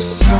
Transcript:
so